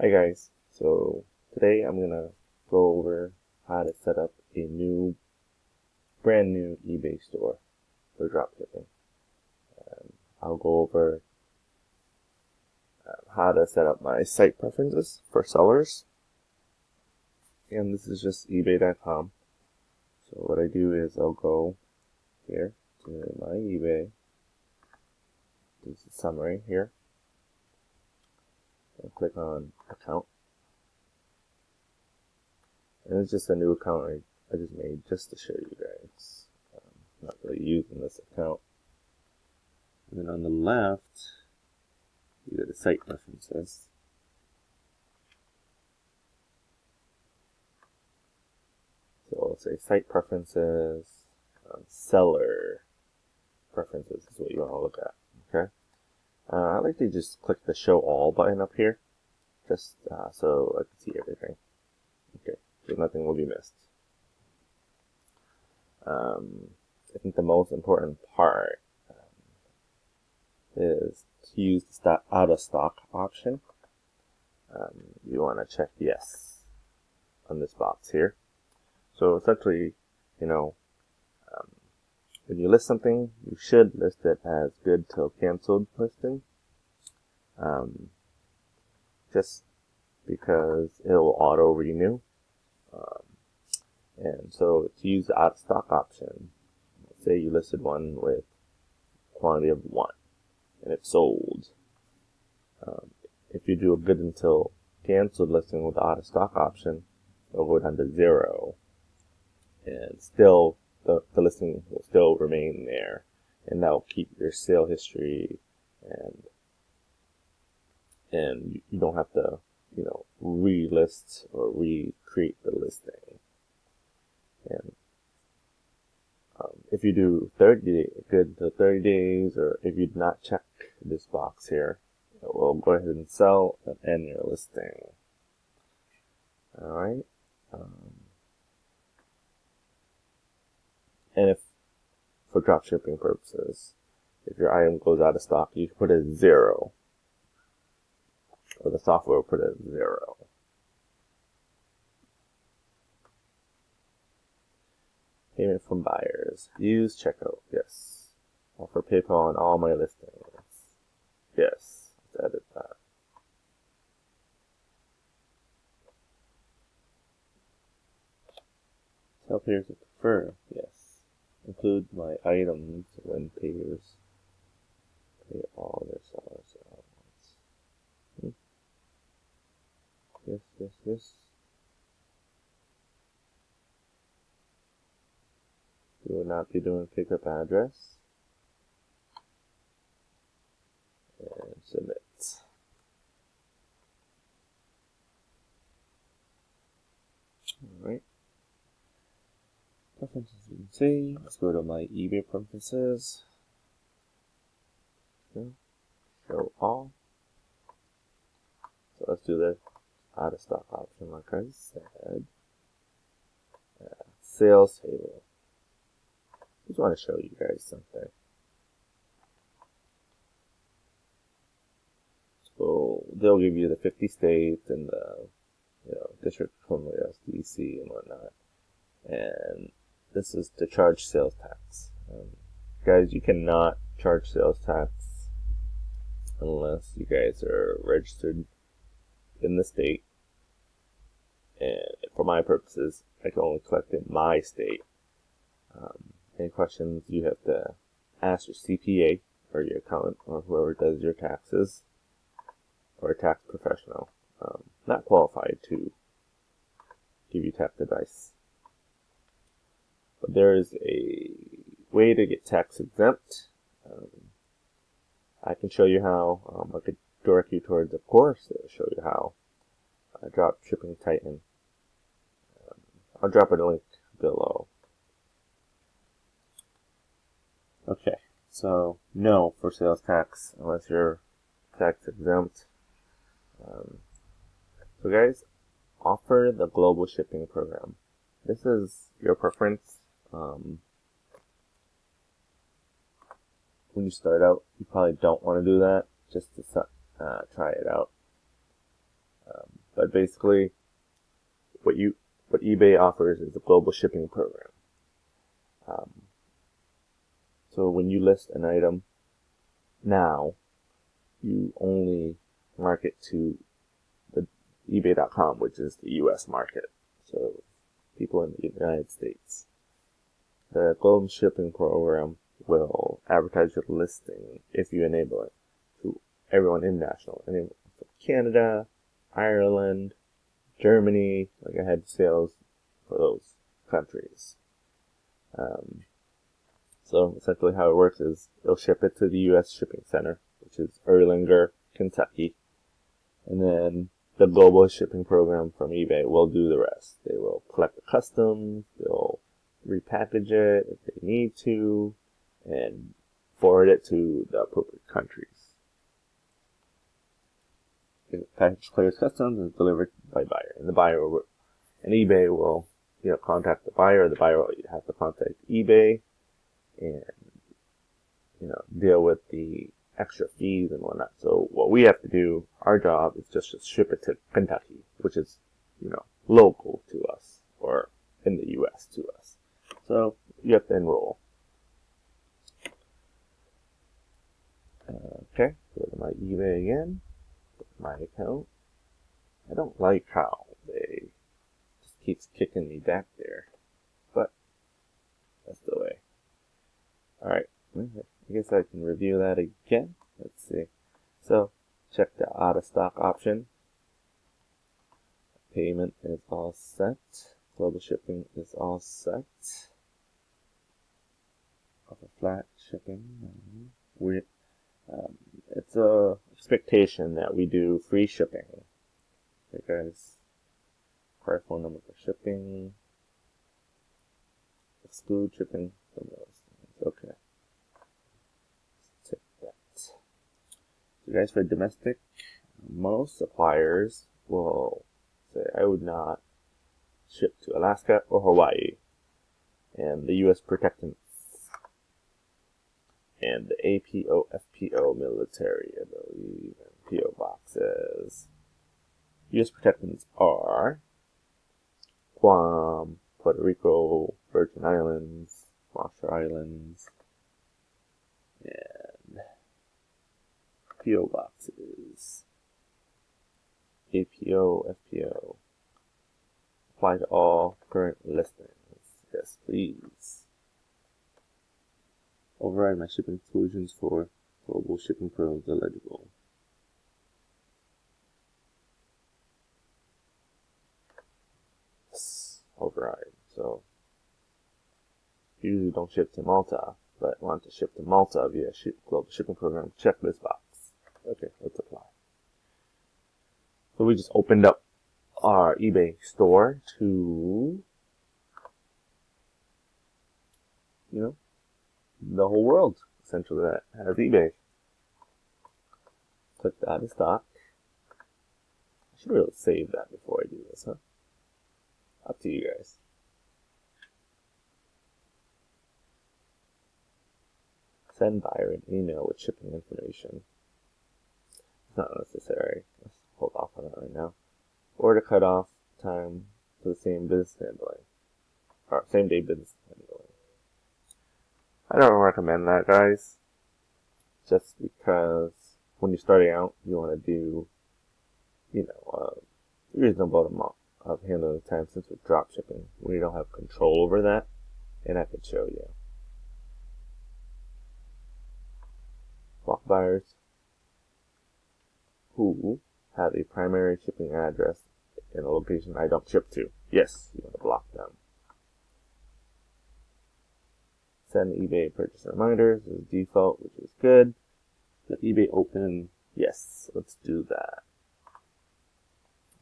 Hi guys, so today I'm gonna go over how to set up a new, brand new eBay store for dropshipping. Um, I'll go over uh, how to set up my site preferences for sellers. And this is just ebay.com. So what I do is I'll go here to my eBay. This is summary here and click on account. And it's just a new account I, I just made just to show you guys. Um, not really using this account. And then on the left, you go to site preferences. So let's say site preferences, um, seller preferences is what you want to look at. Okay. Uh, I like to just click the show all button up here, just uh, so I can see everything. Okay, so nothing will be missed. Um, I think the most important part um, is to use the out of stock option. Um, you want to check yes on this box here. So essentially, you know, when you list something, you should list it as good till canceled listing. Um, just because it will auto renew. Um, and so to use the out of stock option, say you listed one with quantity of one and it sold. Um, if you do a good until canceled listing with the out of stock option, it'll go down to zero and still the, the listing will still remain there, and that will keep your sale history and and you don't have to you know relist or recreate the listing. And um, if you do 30 good to 30 days, or if you do not check this box here, it will go ahead and sell and end your listing. All right. Um, And if, for drop shipping purposes, if your item goes out of stock, you put it zero. Or the software will put it zero. Payment from buyers. Use checkout. Yes. Offer PayPal on all my listings. Yes. Let's edit that. Tell payers to prefer. Yes include my items when payers pay all their sellers at once. Hmm. Yes, yes, yes. We will not be doing pickup address. And submit. Alright preferences you can see. Let's go to my eBay preferences. Okay. Show all. So let's do the out of stock option like I said. Uh, sales table. Just want to show you guys something. So they'll give you the 50 states and the you know District of Columbia, DC, and whatnot. And this is to charge sales tax. Um, guys, you cannot charge sales tax unless you guys are registered in the state. And for my purposes, I can only collect in my state. Um, any questions you have to ask your CPA or your accountant or whoever does your taxes or a tax professional. Um, not qualified to give you tax advice. But there is a way to get tax exempt. Um, I can show you how. Um, I could direct you towards a course to show you how. Uh, drop shipping Titan. Um, I'll drop a link below. Okay, so no for sales tax unless you're tax exempt. Um, so guys, offer the global shipping program. This is your preference um, when you start out, you probably don't want to do that just to uh, try it out. Um, but basically, what you what eBay offers is a global shipping program. Um, so when you list an item now, you only market to the eBay.com, which is the U.S. market. So people in the United States. The global shipping program will advertise your listing if you enable it to everyone international, anyone from Canada, Ireland, Germany. Like I had sales for those countries. Um, so essentially, how it works is they'll ship it to the U.S. shipping center, which is Erlanger, Kentucky, and then the global shipping program from eBay will do the rest. They will collect the customs, they'll repackage it if they need to, and forward it to the appropriate countries. The package clears customs and is delivered by buyer, and the buyer will, and eBay will, you know, contact the buyer. The buyer will have to contact eBay, and you know, deal with the extra fees and whatnot. So what we have to do, our job is just to ship it to Kentucky, which is, you know, local to us or in the U.S. to us. So you have to enroll. Okay, go to my eBay again, my account. I don't like how they just keeps kicking me back there, but that's the way. Alright, I guess I can review that again. Let's see. So, check the out of stock option. Payment is all set. Global shipping is all set. Offer flat shipping. We, um, it's a expectation that we do free shipping. Guys. Require phone number for shipping. Exclude shipping from those things. Okay. So guys, for domestic, most suppliers will say I would not ship to Alaska or Hawaii. And the U.S. Protectorates and the APO, FPO military, I believe, and PO boxes. U.S. Protectorates are Guam, Puerto Rico, Virgin Islands, Marshall Islands, and PO boxes. APO, FPO. Apply to all current listings. Yes, please. Override my shipping exclusions for global shipping pros eligible. Override. So, usually don't ship to Malta, but want to ship to Malta via global shipping program. Check this box. Okay, let's apply. So we just opened up our eBay store to, you know, the whole world, essentially, that has eBay. Click that in stock. I should really save that before I do this, huh? Up to you guys. Send buyer an email with shipping information It's not necessary. Let's hold off on that right now. Or to cut off time for the same business handling. Or same day business handling. I don't recommend that, guys. Just because when you're starting out, you want to do, you know, a reasonable amount of handling time since with drop shipping. We don't have control over that, and I can show you. Block buyers, who have a primary shipping address in a location I don't ship to. Yes, you want to block them. Send eBay purchase reminders as default, which is good. Let eBay open. Yes, let's do that.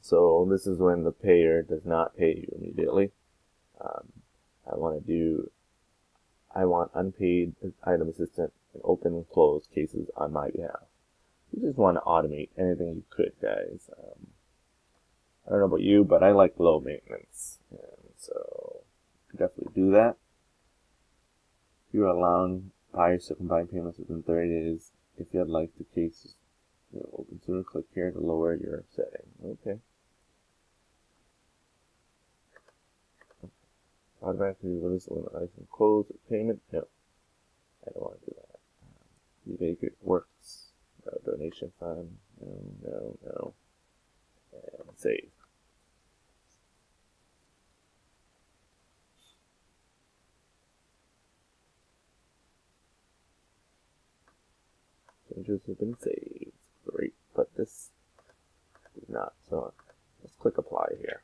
So this is when the payer does not pay you immediately. Um, I want to do, I want unpaid item assistant and open and close cases on my behalf you just want to automate anything you could, guys. Um, I don't know about you, but I like low maintenance, and so definitely do that. If you're allowing buyers to combine payments within 30 days, if you'd like the case you know, open sooner, click here to lower your setting. Okay. Automatically release when item close payment? No. I don't want to do that. Um, eBay it works. No donation fund. No, no, no. And save. Changes have been saved. Great, but this is not. So let's click apply here.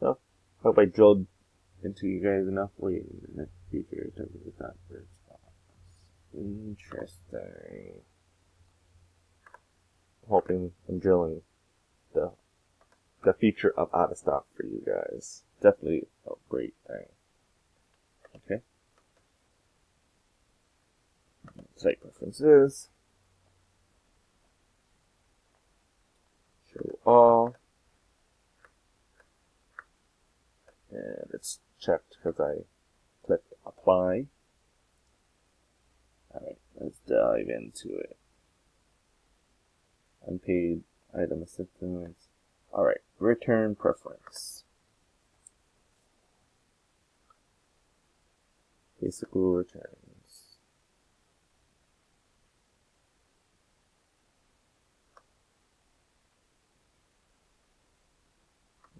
So, hope I drilled into you guys enough. Wait a minute, features of the Interesting. Hoping I'm drilling the the feature of out of stock for you guys. Definitely a great thing. Okay. Site preferences. Show all. And it's checked because I clicked apply. Alright, let's dive into it. Unpaid item assistance. Alright, return preference. Basic rule returns.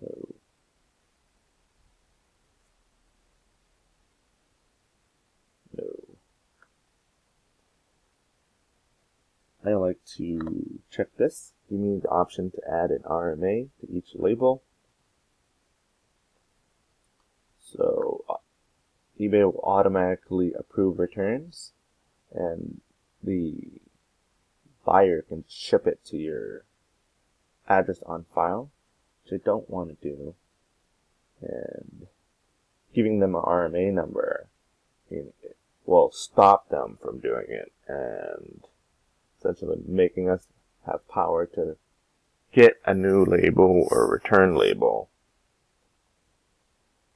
No. No. I like to check this. Give me the option to add an RMA to each label. So uh, eBay will automatically approve returns and the buyer can ship it to your address on file, which I don't want to do. And giving them an RMA number will stop them from doing it and essentially making us have power to get a new label or return label.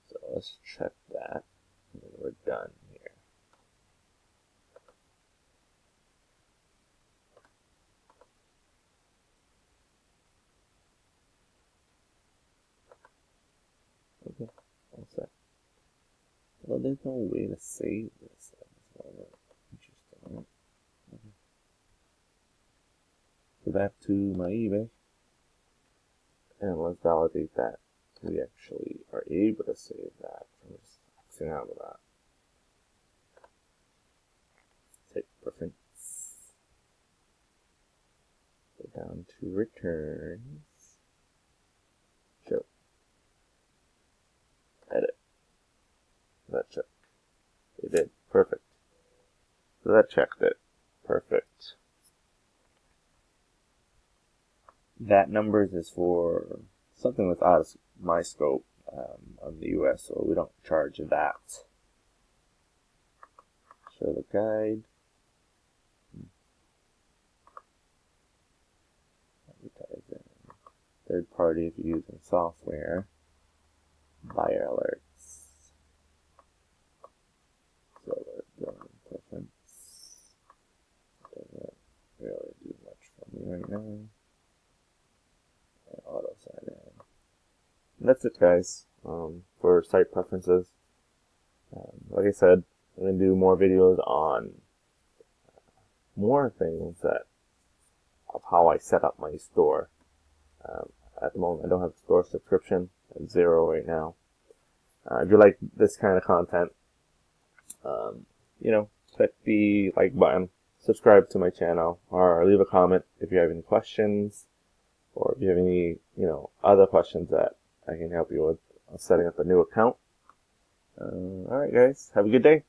So let's check that. We're done here. Okay, all set. Well, there's no way to save this at this moment. Interesting, right? Go back to my eBay. And let's validate that we actually are able to save that from just Xing out of that. Take preference. Go down to returns. Show. Edit. That check. It did. Perfect. So that checked it. Perfect. That numbers is for something out of my scope um, of the US, so we don't charge that. Show the guide. Advertising. Third party if you're using software. Buyer alerts. Billing preference. Doesn't really do much for me right now auto sign in. And that's it, guys, um, for site preferences. Um, like I said, I'm going to do more videos on uh, more things that of how I set up my store. Um, at the moment, I don't have a store subscription. I'm zero right now. Uh, if you like this kind of content, um, you know, click the like button, subscribe to my channel, or leave a comment if you have any questions or if you have any, you know, other questions that I can help you with setting up a new account. Uh, alright guys, have a good day.